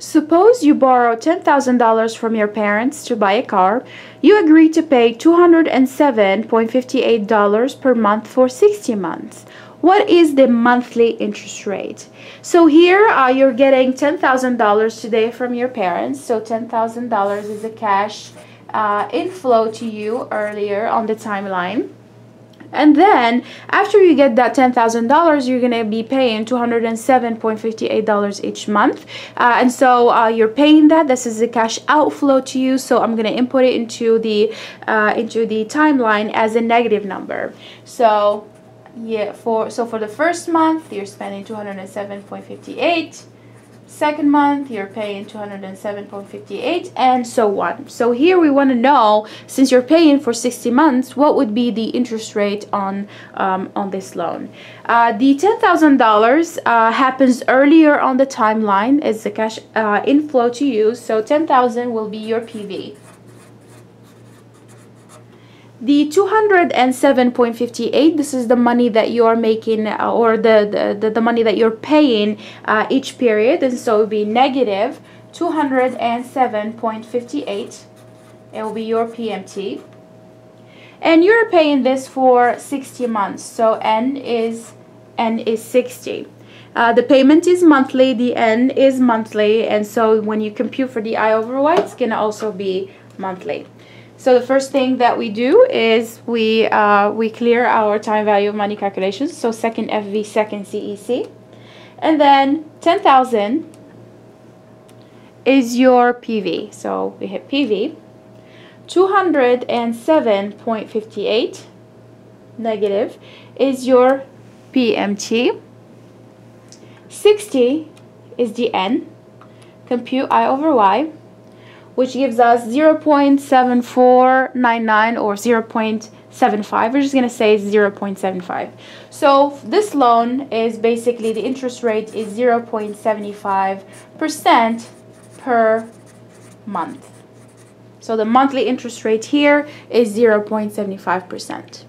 Suppose you borrow $10,000 from your parents to buy a car. You agree to pay $207.58 per month for 60 months. What is the monthly interest rate? So here uh, you're getting $10,000 today from your parents. So $10,000 is a cash uh, inflow to you earlier on the timeline. And then after you get that $10,000, you're going to be paying $207.58 each month. Uh, and so uh, you're paying that. This is the cash outflow to you. So I'm going to input it into the, uh, into the timeline as a negative number. So yeah, for, so for the first month, you're spending 207.58 second month you're paying 207.58 and so on. So here we want to know since you're paying for 60 months what would be the interest rate on um, on this loan? Uh, the $10,000 uh, happens earlier on the timeline as the cash uh, inflow to you so 10,000 will be your PV the 207.58 this is the money that you are making uh, or the, the, the, money that you're paying uh, each period and so it will be negative 207.58 it will be your PMT and you're paying this for 60 months so N is N is 60 uh, the payment is monthly the N is monthly and so when you compute for the I over Y it's gonna also be monthly so the first thing that we do is we, uh, we clear our time value of money calculations. So second FV, second CEC. And then 10,000 is your PV. So we hit PV. 207.58 negative is your PMT. 60 is the N. Compute I over Y which gives us 0.7499 or 0.75. We're just going to say 0.75. So this loan is basically the interest rate is 0.75% per month. So the monthly interest rate here is 0.75%.